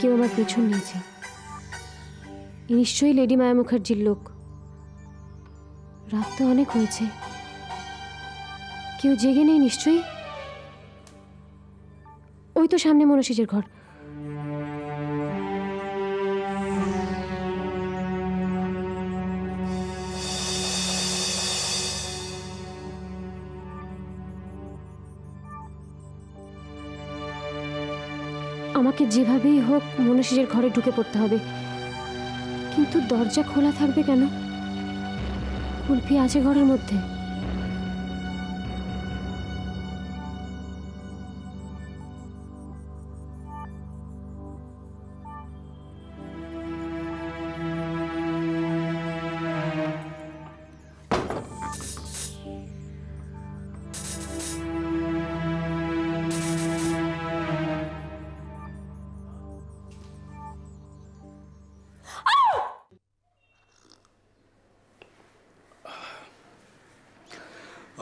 কেউ আমার পেছন নিয়েছে। নিশ্চয়ই লেডি মায়া মুখার্জির লোক। রাত তো অনেক হয়েছে। কেউ জেগে নেই নিশ্চয়ই? ওই তো সামনে মনসিজের ঘর। যেভাবেই হোক মনীষীর ঘরে ঢুকে পড়তে হবে। কিন্তু দরজা খোলা থাকবে কেন? কুলফি আছে ঘরের মধ্যে।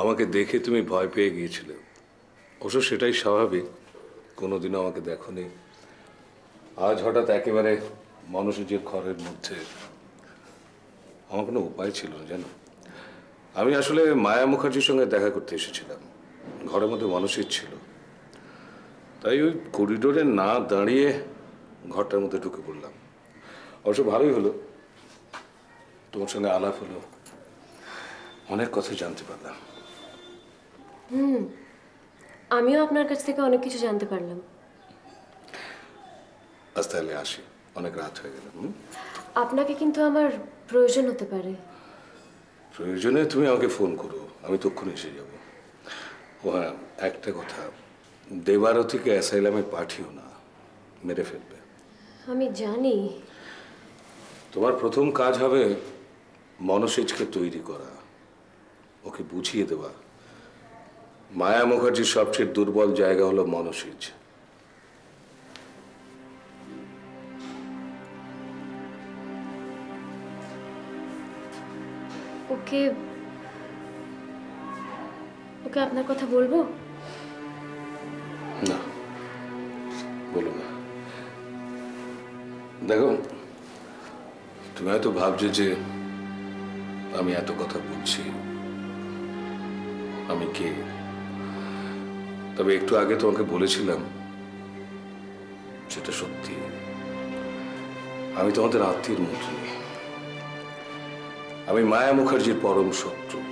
আমাকে দেখে তুমি ভয় পেয়ে গিয়েছিলে। অবশ্য সেটাই স্বাভাবিক। কোনোদিনও আমাকে দেখোনি। আজ হঠাৎ একেবারে মানুষের যে ঘরের মধ্যে। আমার কোনো উপায় ছিল না, জানো? আমি আসলে মায়া মুখার্জির সঙ্গে দেখা করতে এসেছিলাম। ঘরের মধ্যে মানুষের ছিল। তাই ওই করিডোরে না দাঁড়িয়ে ঘরটার মধ্যে ঢুকে পড়লাম। অবশ্য ভালোই হলো। তোমার সঙ্গে আলাপ হলো। অনেক কথা জানতে পারলাম। আমিও আপনার কাছ থেকে অনেক কিছু জানতে পারলাম। আজ তাহলে আসি। অনেক রাত হয়ে গেল হুম? আপনাকে কিন্তু আমার প্রয়োজন হতে পারে। প্রয়োজনে তুমি আমাকে ফোন করো আমি তক্ষণ এসে যাব। ও হ্যাঁ একটা কথা। দেবারতীকে অ্যাসাইলামে পাঠিও না মেরে ফেলবে। আমি জানি। তোমার প্রথম কাজ হবে মনসেজকে তৈরি করা। ওকে বুঝিয়ে দেওয়া। মায়া মুখার্জির সবচেয়ে দুর্বল জায়গা হলো মনসেজ। ওকে ওকে আপনার কথা বলব? না বলো না। দেখো তুমি হয়তো ভাবছ যে আমি এত কথা বলছি। আমি কে? তবে একটু আগে তোমাকে বলেছিলাম সেটা সত্যি। আমি তোমাদের আত্মীয় মন্ত্রী আমি মায়া মুখার্জির পরম শত্রু।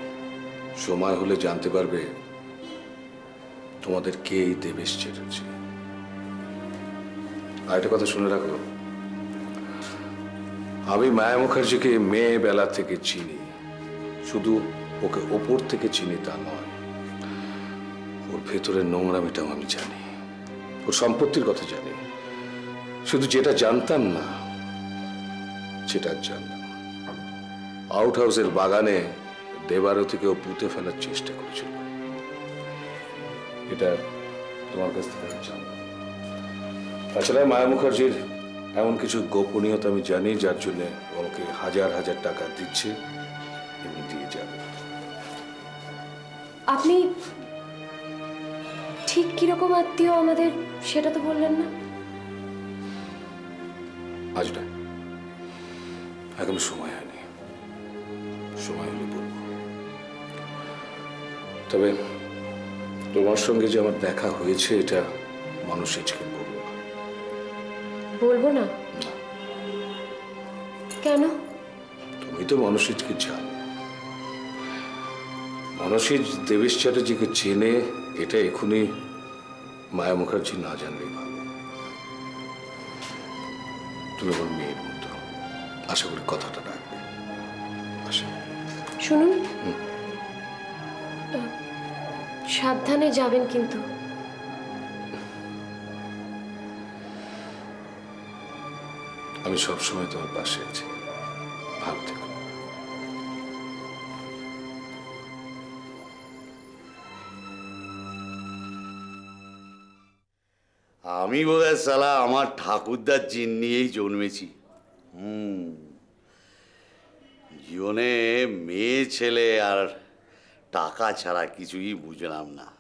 সময় হলে জানতে পারবে তোমাদের কে এই দেবেশ চ্যাটার্জি। আর একটা কথা শুনে রাখো। আমি মায়া মুখার্জিকে মেয়ে বেলা থেকে চিনি। শুধু ওকে ওপর থেকে চিনি তা নয়। ওর ভেতরের নোংরামিটাও আমি জানি। ওর সম্পত্তির কথা জানি। শুধু যেটা জানতাম না, সেটা আজ জানলাম আউট হাউসের বাগানে দেবারতীকে ও পুঁতে ফেলার চেষ্টা করেছিল। এটা তোমার কাছ থেকে তাছাড়া মায়া মুখার্জির এমন কিছু গোপনীয়তা আমি জানি, যার জন্য আমাকে হাজার হাজার টাকা দিচ্ছে এমনি দিয়ে যাবে। আপনি ঠিক কীরকম আত্মীয় আমাদের সেটা তো বললেন না। আজ না এখন সময় হয়নি। সময় হলে বলব। তবে তোমার সঙ্গে যে আমার দেখা হয়েছে এটা মানুষ ইচকে বলব না। বলব না? কেন? তুমি তো মনসিজকে জানো। মনসিজ দেবেশ চ্যাটার্জিকে চেনে এটা এখনই মায়া মুখার্জি না জানলেই ভালো। তুমি আমার মেয়ের মতো। আশা করি কথাটা রাখবে। আশা শুনুন। সাবধানে যাবেন কিন্তু। আমি সবসময় তোমার পাশে আছি। ভালো আমি বোধহয় সালা আমার ঠাকুরদার জিন নিয়েই জন্মেছি। হুম। জীবনে মেয়ে, ছেলে আর টাকা ছাড়া কিছুই বুঝলাম না।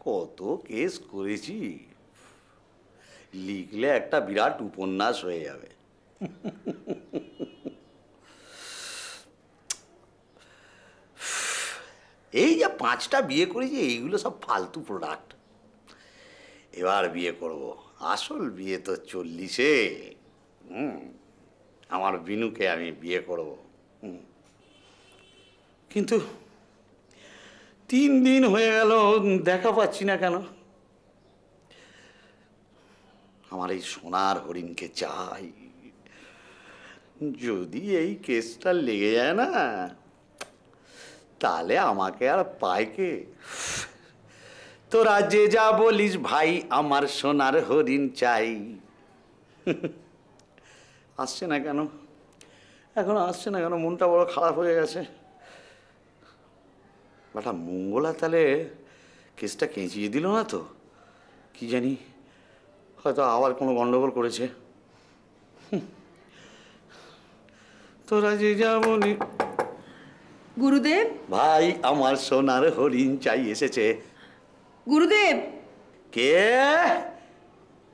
কত কেস করেছি। লিখলে একটা বিরাট উপন্যাস হয়ে যাবে। এই যে পাঁচটা বিয়ে করেছি, এইগুলো সব ফালতু প্রোডাক্ট এবার বিয়ে করব। আসল বিয়ে তো চল্লিশে। হুম, আমার বিনুকে আমি বিয়ে করব। হুম। কিন্তু তিন দিন হয়ে গেল, দেখা পাচ্ছি না কেন? আমার এই সোনার হরিণকে চাই। যদি এই কেসটা লেগে যায় না তাহলে আমাকে আর পায় কে? তোরা যে যা বলিস ভাই, আমার সোনার হরিণ চাই। আসছে না কেন? এখন আসছে না কেন? মনটা বড় খারাপ হয়ে গেছে। বাটা মঙ্গলা, তাহলে কেসটা কেঁচিয়ে দিল না তো? কি জানি? হয়তো আবার কোনো গন্ডগোল করেছে। তোরা যে যা বলি গুরুদেব? ভাই আমার সোনার হরিণ চাই এসেছে। গুরুদেব! কে?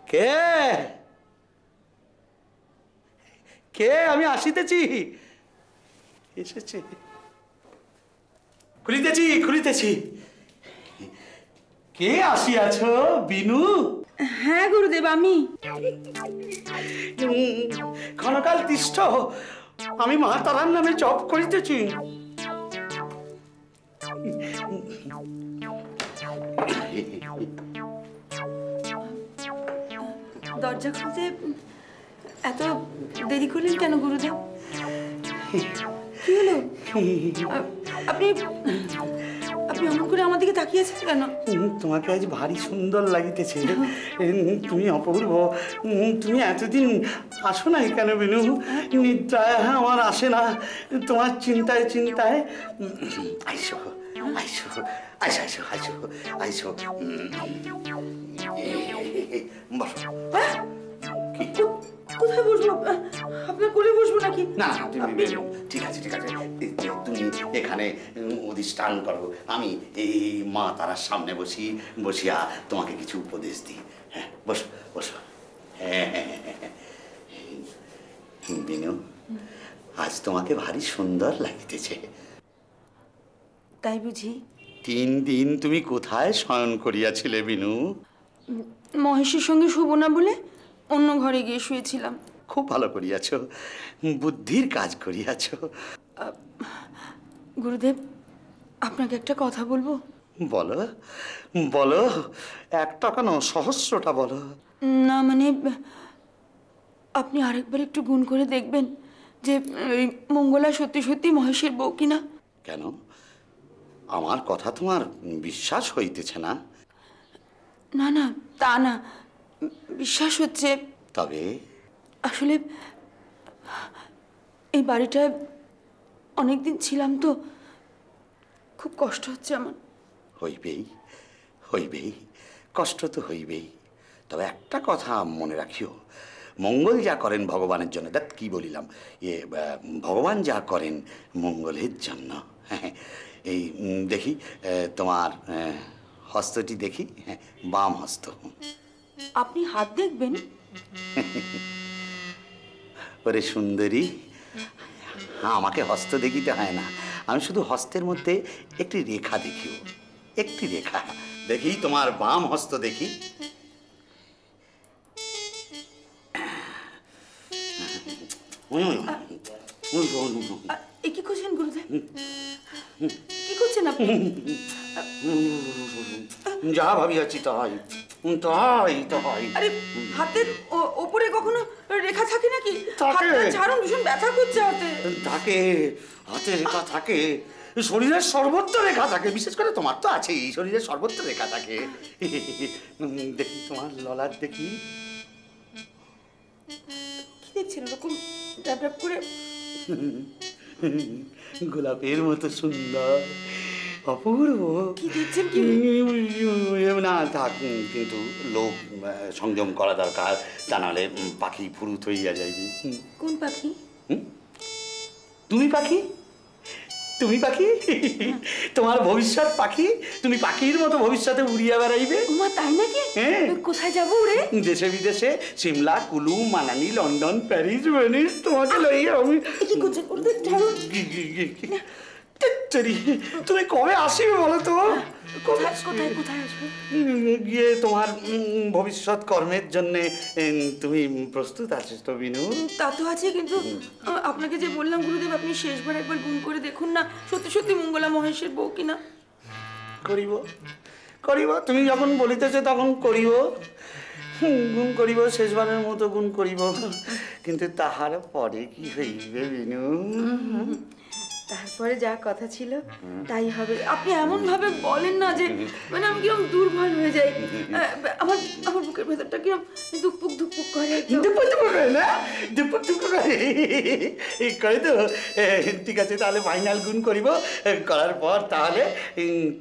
কে? কে? আমি আসিতেছি। এসেছে। খুলিতেছি খুলিতেছি। কে আসিয়াছ বিনু? হ্যাঁ গুরুদেব আমি। ক্ষণকাল তিষ্ঠ। আমি মা তারার নামে জপ করিতেছি। দরজা খুলতে এত দেরি করলেন কেন, গুরুদেব? কি আপনি করে তাকিয়েছেন কেন? তোমাকে আজ ভারী সুন্দর লাগিতেছে। তুমি তুমি এতদিন আসো না কেন আমার আসে না। তোমার চিন্তায় চিন্তায় আইসো আইসো আইসো আইসো আইসো আইসো। বসো। হ্যাঁ? কোথায় বসবো আপনার কোলে বসবো নাকি? না না, তুমি ঠিক আছে ঠিক আছে। তুমি এখানে অধিষ্ঠান করো। আমি এই মা তারার সামনে বসি বসিয়া তোমাকে কিছু উপদেশ দিই। বসো বসো। হ্যাঁ, হ্যাঁ, হ্যাঁ। বিনু আজ তোমাকে ভারী সুন্দর লাগিতেছে। তাই বুঝি? তিন দিন তুমি কোথায় শয়ন করিয়াছিলে বিনু? মহেশের সঙ্গে শুভ না বলে অন্য ঘরে গিয়ে শুয়েছিলাম। খুব ভালো করিয়াছ বুদ্ধির কাজ করিয়াছ। গুরুদেব আপনাকে একটা কথা বলব? বলো বলো একটা কেন সহস্রটা বলো। না মানে আপনি আরেকবার একটু গুণ করে দেখবেন যে মঙ্গলা সত্যি সত্যি মহেশের বউ কিনা। কেন? আমার কথা তোমার বিশ্বাস হইতেছে না। না না তা না। বিশ্বাস হচ্ছে তবে? আসলে এই বাড়িটায় অনেকদিন ছিলাম তো। খুব কষ্ট হচ্ছে আমার। হইবেই হইবেই কষ্ট তো হইবেই। তবে একটা কথা মনে রাখিও মঙ্গল যা করেন ভগবানের জন্য দেখ কি বলিলাম? ইয়ে ভগবান যা করেন মঙ্গলের জন্য। হ্যাঁ এই দেখি তোমার হস্তটি দেখি হ্যাঁ বাম হস্ত। আপনি হাত দেখবেন। ওরে সুন্দরী আমাকে হস্ত দেখিতে হয় না। আমি শুধু হস্তের মধ্যে একটি রেখা দেখিও একটি রেখা। দেখি তোমার বাম হস্ত দেখি। কি করছেন গুরুদেব? কি করছেন আপনি? যা ভাবিয়াছি তাই তাই তাই। আরে হাতের ওপরে কখনো রেখা থাকে নাকি? থাকে। ছাড়ুন ভীষণ ব্যথা করছে হাতে। থাকে হাতে রেখা থাকে শরীরের সর্বত্র রেখা থাকে বিশেষ করে তোমার তো আছেই শরীরের সর্বত্র রেখা থাকে। দেখি তোমার ললার দেখি। কি দেখছেন ওরকম ড্যাব ড্যাব করে? গোলাপের মতো সুন্দর। অপূর্ব। কি দেখছেন কি? না থাক কিন্তু লোক সংযম করা দরকার তা নাহলে পাখি ফুরুত হইয়া যাইবে কোন পাখি? তুমি পাখি? তুমি পাখি? তোমার ভবিষ্যৎ পাখি? তুমি পাখির মতো ভবিষ্যতে উড়িয়া বেড়াইবে? উমা তাই নাকি? হ্যাঁ। কোথায় যাব উড়ে? দেশে বিদেশে Shimla Kullu Manali London Paris Venice তোমাকে লইয়া আমি তুমি কবে আসিবে বলো তো? গিয়ে তোমার ভবিষ্যৎ কর্মের জন্য তুমি প্রস্তুত আছিস তো বিনু? তা তো আছে কিন্তু আপনাকে যে বললাম গুরুদেব আপনি শেষবার একবার গুণ করে দেখুন না সত্যি সত্যি মঙ্গলা মহেশের বউ কিনা। করিব করিব তুমি যখন বলিতেছ তখন করিব। গুণ করিব শেষবারের মতো গুণ করিব। কিন্তু তাহার পরে কি হইবে বিনু? তারপরে যা কথা ছিল, তাই হবে। আপনি এমন ভাবে বলেন না যে মানে আমি কীরকম দুর্বল হয়ে যাই। আমার আমার বুকের ভেতরটা কীরকম দুপুক দুপুক করে দুপুক দুপুর করে না? দুপুক দুপুর করে। করে তো। ঠিক আছে, তাহলে ফাইনাল গুণ করিব। করার পর তাহলে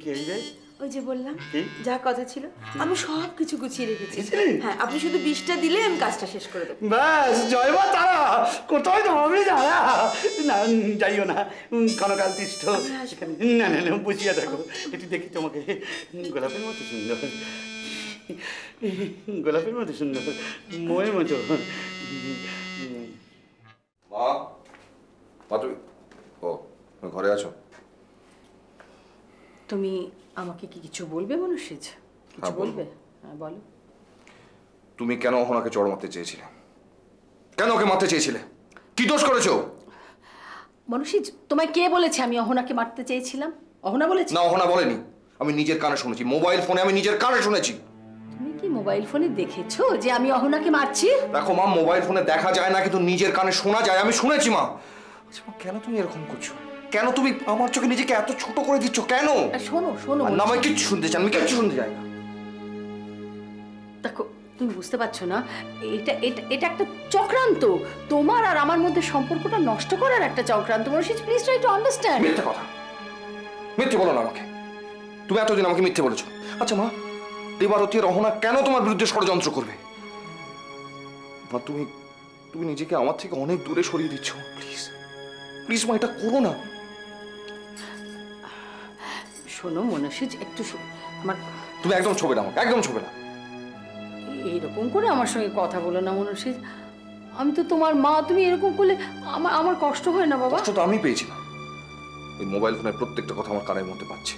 কে হইবে? ওই যে বললাম যা কথা ছিল আমি সব কিছু গুছিয়ে রেখেছি। হ্যাঁ আপনি শুধু বিষটা দিলে আমি কাজটা শেষ করে দেবো। ব্যাস জয় মা তারা। কোথায় তো হবে যারা? না যাইও না। ক্ষণকাল তিষ্ঠ না না না বুঝিয়া থাকো। একটু দেখি তোমাকে। গোলাপের মতো সুন্দর। গোলাপের মতো সুন্দর। ময়ের মতো। মা মা তুমি ও ঘরে আছো? তুমি আমাকে কি কিছু বলবে মনুষ্যজ? কিছু হ্যাঁ, বলবে? হ্যাঁ বলো। তুমি কেন অহনাকে চড় মারতে চেয়েছিলে? কেন ওকে মারতে চেয়েছিলে? কি দোষ করেছ? মনুষ্যজ তোমায় কে বলেছে আমি অহনাকে মারতে চেয়েছিলাম? অহনা বলেছে? না অহনা বলেনি। আমি নিজের কানে শুনেছি। মোবাইল ফোনে আমি নিজের কানে শুনেছি। তুমি কি মোবাইল ফোনে দেখেছ যে আমি অহনাকে মারছি? দেখো মা মোবাইল ফোনে দেখা যায় না কিন্তু নিজের কানে শোনা যায়। আমি শুনেছি মা। আচ্ছা মা কেন তুমি এরকম করছ? কেন তুমি আমার চোখে নিজেকে এত ছোট করে দিচ্ছ? কেন? শোনো শোনো না আমি কিচ্ছু শুনতে চাই আমি কিচ্ছু শুনতে চাই না। দেখো তুমি বুঝতে পারছ না এটা এটা এটা একটা চক্রান্ত। তোমার আর আমার মধ্যে সম্পর্কটা নষ্ট করার একটা চক্রান্ত। মনুষ্যজ প্লিজ ট্রাই টু আন্ডারস্ট্যান্ড মিথ্যে কথা। মিথ্যে বলো না আমাকে। তুমি এতদিন আমাকে মিথ্যে বলেছ। আচ্ছা মা দেবারতী রহনা কেন তোমার বিরুদ্ধে ষড়যন্ত্র করবে? মা তুমি তুমি নিজেকে আমার থেকে অনেক দূরে সরিয়ে দিচ্ছ। প্লিজ প্লিজ মা এটা করো না। শোনো মনুষ্যজ একটু আমার তুমি একদম ছবে না আমাকে একদম ছবে না। এইরকম করে আমার সঙ্গে কথা বলো না মনুষ্যজ আমি তো তোমার মা তুমি এরকম করলে আমার আমার কষ্ট হয় না বাবা। কষ্ট তো আমি পেয়েছিলাম। এই মোবাইল ফোনের প্রত্যেকটা কথা আমার কানের মধ্যে পাচ্ছে।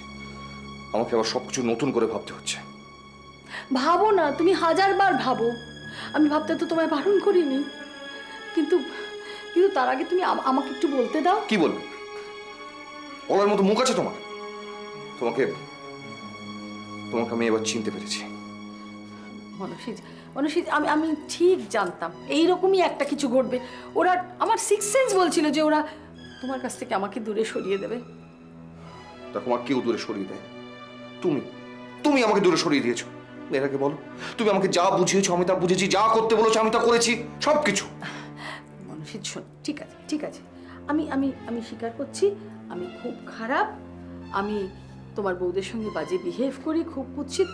আমাকে আবার সবকিছু নতুন করে ভাবতে হচ্ছে। ভাবো না তুমি হাজারবার ভাবো। আমি ভাবতে তো তোমায় বারণ করিনি। কিন্তু কিন্তু তার আগে তুমি আমাকে একটু বলতে দাও। কি বলব? বলার মতো মুখ আছে তোমার? তোমাকে তোমাকে আমি এবার চিনতে পেরেছি। মনসিজ মনসিজ আমি আমি ঠিক জানতাম। এই রকমই একটা কিছু ঘটবে। ওরা আমার সিক্স সেন্স বলছিল যে ওরা তোমার কাছ থেকে আমাকে দূরে সরিয়ে দেবে। তা তোমার কেউ দূরে সরিয়ে দেয়। তুমি তুমি আমাকে দূরে সরিয়ে দিয়েছ। এর আগে বলো তুমি আমাকে যা বুঝিয়েছো আমি তা বুঝেছি। যা করতে বলেছ আমি তা করেছি। সব কিছু মনসিজ শোন ঠিক আছে ঠিক আছে। আমি আমি আমি স্বীকার করছি আমি খুব খারাপ আমি তোমার বৌদের সঙ্গে বাজে বিহেভ করি খুব কুৎসিত।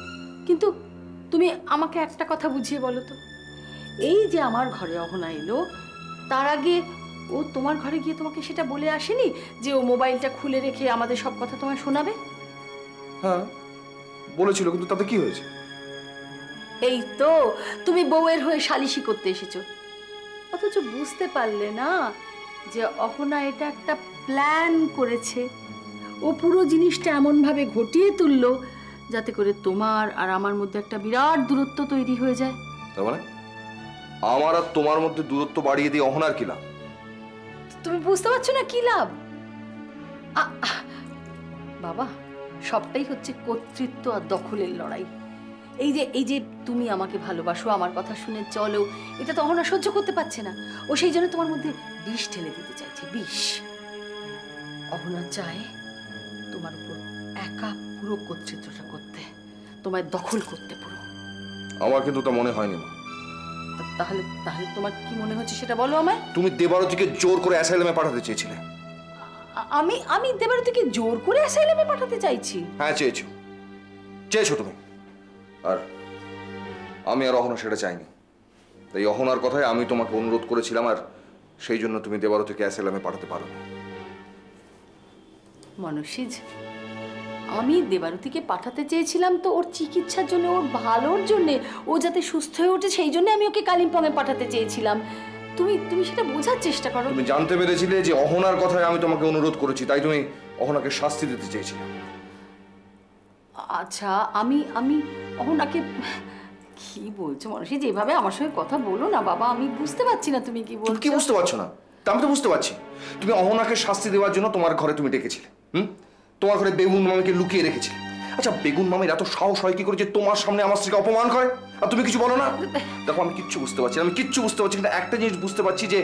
কিন্তু তুমি আমাকে একটা কথা বুঝিয়ে বলো তো। এই যে আমার ঘরে অহনা এলো তার আগে ও তোমার ঘরে গিয়ে তোমাকে সেটা বলে আসেনি যে ও মোবাইলটা খুলে রেখে আমাদের সব কথা তোমায় শোনাবে? হ্যাঁ বলেছিল কিন্তু তাতে কি হয়েছে? এই তো তুমি বউয়ের হয়ে সালিশি করতে এসেছ। অথচ বুঝতে পারলে না যে অহনা এটা একটা প্ল্যান করেছে। ও পুরো জিনিসটা এমনভাবে ঘটিয়ে তুললো যাতে করে তোমার আর আমার মধ্যে একটা বিরাট দূরত্ব তৈরি হয়ে যায়। তার মানে? আমার আর তোমার মধ্যে দূরত্ব বাড়িয়ে দিয়ে অহনার কি লাভ? তুমি বুঝতে পারছ না কি লাভ? আ- বাবা সবটাই হচ্ছে কর্তৃত্ব আর দখলের লড়াই। এই যে এই যে তুমি আমাকে ভালোবাসো আমার কথা শুনে চলো এটা তখন আর সহ্য করতে পারছে না। ও সেই জন্য তোমার মধ্যে বিষ ঢেলে দিতে চাইছে বিষ। অহনা চায় পুরো কর্তৃত্বটা করতে তোমায় দখল করতে পুরো। আমার কিন্তু তা মনে হয়নি মা। তাহলে তাহলে তোমার কি মনে হচ্ছে সেটা বলো আমায়? তুমি দেবারতীকে জোর করে অ্যাসাইলামে পাঠাতে চেয়েছিলে। আমি আমি দেবারতিকে জোর করে অ্যাসাইলামে পাঠাতে চাইছি। হ্যাঁ চেয়েছো। চেয়েছো তুমি। আর আমি আর অহনা সেটা চাইনি। তাই অহনার কথায় আমি তোমাকে অনুরোধ করেছিলাম আর সেই জন্য তুমি দেবারতীকে অ্যাসাইলামে পাঠাতে পারো না। মনসিজ আমি দেবারতিকে পাঠাতে চেয়েছিলাম তো ওর চিকিৎসার জন্য ওর ভালোর জন্যে। ও যাতে সুস্থ হয়ে ওঠে সেই জন্য আমি ওকে কালিম্পংয়ে পাঠাতে চেয়েছিলাম। তুমি তুমি সেটা বোঝার চেষ্টা করো। তুমি জানতে পেরেছিলে যে অহনার কথায় আমি তোমাকে অনুরোধ করেছি তাই তুমি অহনাকে শাস্তি দিতে চেয়েছিলে। আচ্ছা আমি আমি ওনাকে কি বলছো মানুষ যেভাবে আমার সঙ্গে কথা বলো না বাবা আমি বুঝতে পারছি না তুমি কি তুমি বলছো। কি বুঝতে পারছ না? আমি তো বুঝতে পারছি। তুমি অহনাকে শাস্তি দেওয়ার জন্য তোমার ঘরে তুমি ডেকেছিলে হুম? তোমার ঘরে বেগুন মামিকে লুকিয়ে রেখেছিলে আচ্ছা বেগুন মামির এত সাহস হয় কি করে যে তোমার সামনে আমার স্ত্রীকে অপমান করে? আর তুমি কিছু বলো না? দেখো আমি কিচ্ছু বুঝতে পারছি না, আমি কিচ্ছু বুঝতে পারছি কিন্তু একটা জিনিস বুঝতে পারছি যে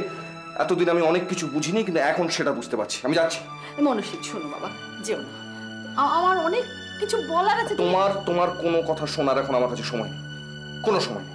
এতদিন আমি অনেক কিছু বুঝিনি কিন্তু এখন সেটা বুঝতে পারছি। আমি যাচ্ছি। মনসিক শোনো বাবা যেও না। আমার অনেক কিছু বলার আছে তোমার তোমার কোনো কথা শোনার এখন আমার কাছে সময় নেই। কোনো সময় নেই।